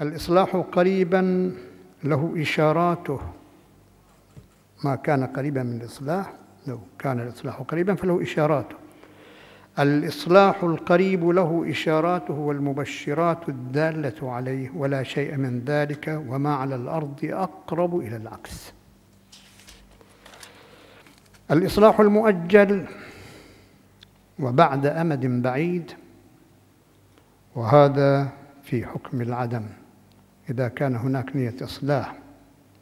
الإصلاح قريبا له إشاراته. ما كان قريبا من الإصلاح لو كان الإصلاح قريبا فله إشاراته. الإصلاح القريب له إشاراته والمبشرات الدالة عليه ولا شيء من ذلك وما على الأرض أقرب إلى العكس. الإصلاح المؤجل وبعد أمد بعيد وهذا في حكم العدم. إذا كان هناك نية إصلاح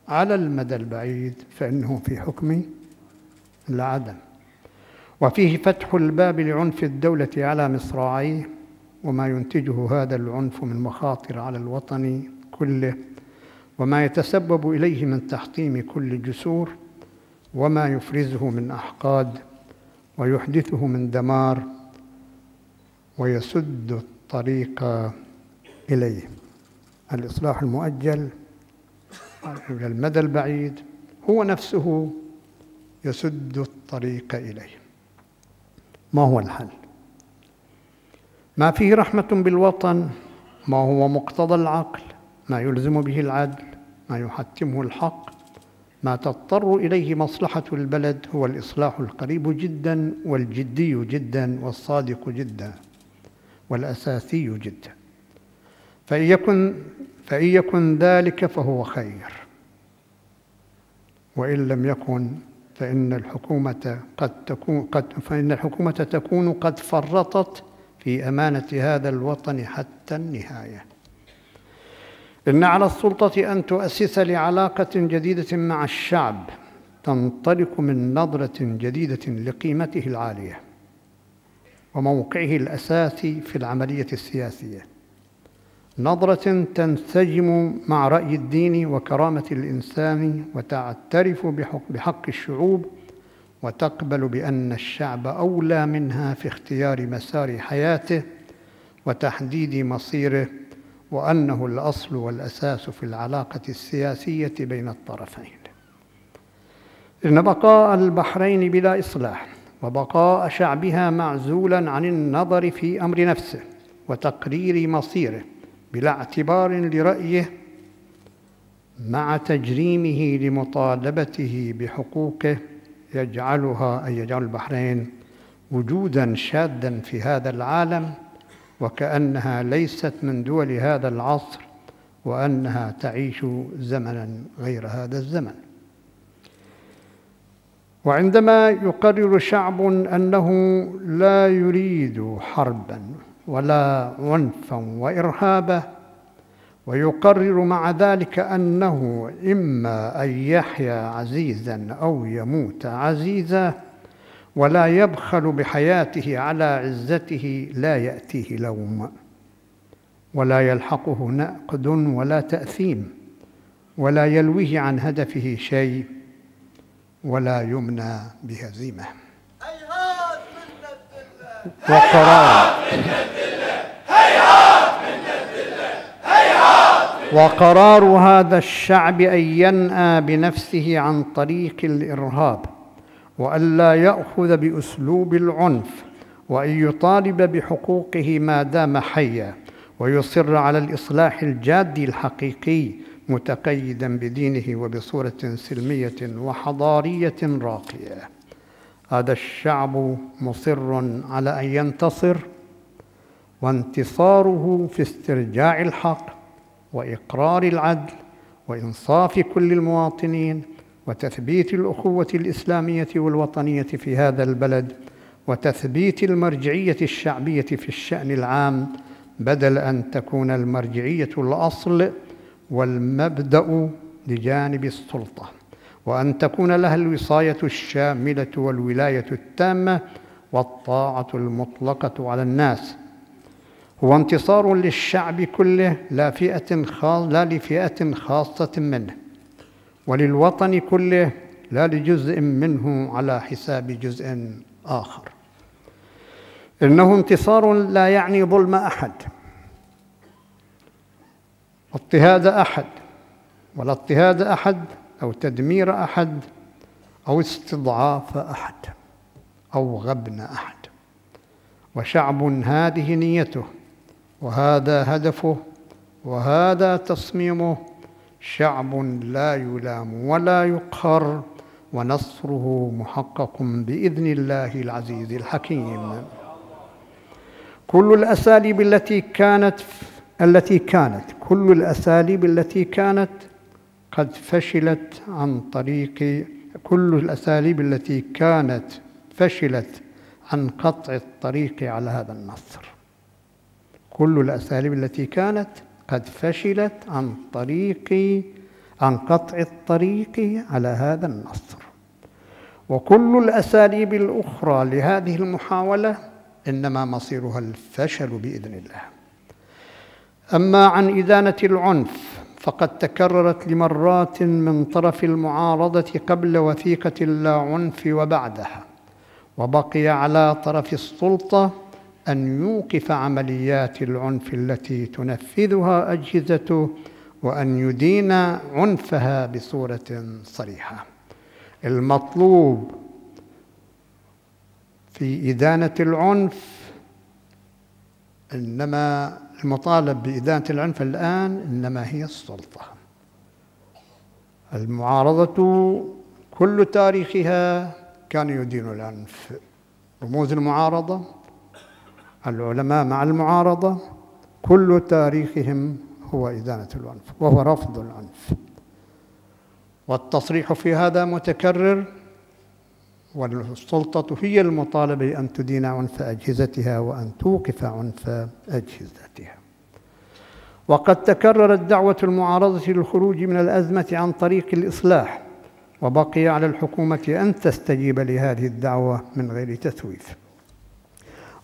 على المدى البعيد فإنه في حكم العدم. وفيه فتح الباب لعنف الدولة على مصراعيه وما ينتجه هذا العنف من مخاطر على الوطن كله وما يتسبب إليه من تحطيم كل جسور وما يفرزه من أحقاد ويحدثه من دمار ويسد الطريق إليه. الإصلاح المؤجل إلى المدى البعيد هو نفسه يسد الطريق إليه. ما هو الحل؟ ما فيه رحمة بالوطن ما هو مقتضى العقل ما يلزم به العدل ما يحتمه الحق ما تضطر إليه مصلحة البلد هو الإصلاح القريب جدا والجدي جدا والصادق جدا والأساسي جدا. فإن يكن فإن يكن ذلك فهو خير وإن لم يكن فإن الحكومة قد تكون قد فإن الحكومة تكون قد فرطت في أمانة هذا الوطن حتى النهاية. إن على السلطة أن تؤسس لعلاقة جديدة مع الشعب تنطلق من نظرة جديدة لقيمته العالية وموقعه الأساسي في العملية السياسية. نظرة تنسجم مع رأي الدين وكرامة الإنسان وتعترف بحق الشعوب وتقبل بأن الشعب أولى منها في اختيار مسار حياته وتحديد مصيره وأنه الأصل والأساس في العلاقة السياسية بين الطرفين. إن بقاء البحرين بلا إصلاح وبقاء شعبها معزولا عن النظر في أمر نفسه وتقرير مصيره بلا اعتبار لرأيه مع تجريمه لمطالبته بحقوقه يجعلها أي يجعل البحرين وجودا شادا في هذا العالم وكأنها ليست من دول هذا العصر وأنها تعيش زمنا غير هذا الزمن. وعندما يقرر شعب أنه لا يريد حربا ولا عنفا وإرهابا ويقرر مع ذلك أنه إما أن يحيا عزيزا أو يموت عزيزا ولا يبخل بحياته على عزته لا يأتيه لوم ولا يلحقه نقد ولا تأثيم ولا يلويه عن هدفه شيء ولا يمنى بهزيمة. وقرار. وقرار هذا الشعب أن ينأى بنفسه عن طريق الإرهاب والا يأخذ بأسلوب العنف وأن يطالب بحقوقه ما دام حيا ويصر على الإصلاح الجاد الحقيقي متقيدا بدينه وبصورة سلمية وحضارية راقية. هذا الشعب مصر على أن ينتصر وانتصاره في استرجاع الحق وإقرار العدل وإنصاف كل المواطنين وتثبيت الأخوة الإسلامية والوطنية في هذا البلد وتثبيت المرجعية الشعبية في الشأن العام بدل أن تكون المرجعية الأصل والمبدأ لجانب السلطة وأن تكون لها الوصاية الشاملة والولاية التامة والطاعة المطلقة على الناس هو انتصار للشعب كله لا فئة خاص لا لفئة خاصة منه وللوطن كله لا لجزء منه على حساب جزء آخر. إنه انتصار لا يعني ظلم أحد اضطهاد أحد ولا اضطهاد أحد أو تدمير أحد أو استضعاف أحد أو غبن أحد. وشعب هذه نيته وهذا هدفه وهذا تصميمه شعب لا يلام ولا يقهر ونصره محقق بإذن الله العزيز الحكيم. كل الأساليب التي كانت التي كانت كل الأساليب التي كانت قد فشلت عن طريق كل الأساليب التي كانت فشلت عن قطع الطريق على هذا النصر. كل الأساليب التي كانت قد فشلت عن طريق عن قطع الطريق على هذا النصر. وكل الأساليب الأخرى لهذه المحاولة إنما مصيرها الفشل بإذن الله. أما عن ادانه العنف فقد تكررت لمرات من طرف المعارضة قبل وثيقة اللا عنف وبعدها وبقي على طرف السلطة أن يوقف عمليات العنف التي تنفذها أجهزته وأن يدين عنفها بصورة صريحة. المطلوب في إدانة العنف إنما المطالب بإدانة العنف الآن إنما هي السلطة. المعارضة كل تاريخها كان يدين العنف. رموز المعارضة العلماء مع المعارضة كل تاريخهم هو إدانة العنف وهو رفض العنف. والتصريح في هذا متكرر والسلطة هي المطالبة أن تدين عنف أجهزتها وأن توقف عنف أجهزتها. وقد تكررت دعوة المعارضة للخروج من الأزمة عن طريق الإصلاح وبقي على الحكومة أن تستجيب لهذه الدعوة من غير تسويف.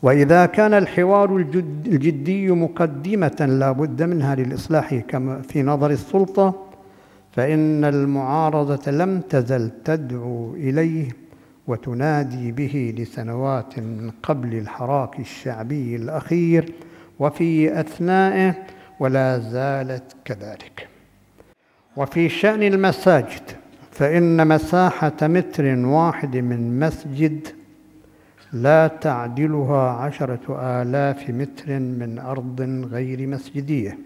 وإذا كان الحوار الجدي مقدمة لا بد منها للإصلاح كما في نظر السلطة فإن المعارضة لم تزل تدعو إليه وتنادي به لسنوات من قبل الحراك الشعبي الأخير وفي أثنائه ولا زالت كذلك. وفي شأن المساجد فإن مساحة متر واحد من مسجد لا تعدلها عشرة آلاف متر من أرض غير مسجدية.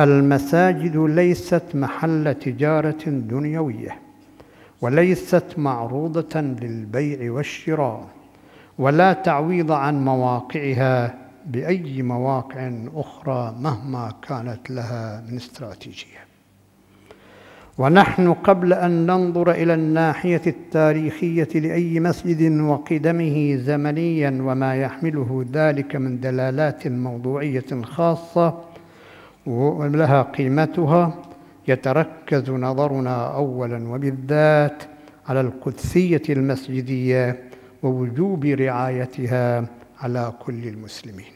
المساجد ليست محل تجارة دنيوية وليست معروضة للبيع والشراء ولا تعويض عن مواقعها بأي مواقع أخرى مهما كانت لها من استراتيجية. ونحن قبل أن ننظر إلى الناحية التاريخية لأي مسجد وقدمه زمنيا وما يحمله ذلك من دلالات موضوعية خاصة ولها قيمتها يتركز نظرنا اولا وبالذات على القدسية المسجدية ووجوب رعايتها على كل المسلمين.